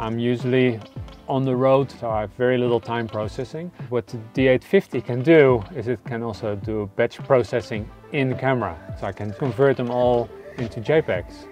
I'm usually on the road, so I have very little time processing. What the D850 can do is it can also do batch processing in camera. So I can convert them all into JPEGs.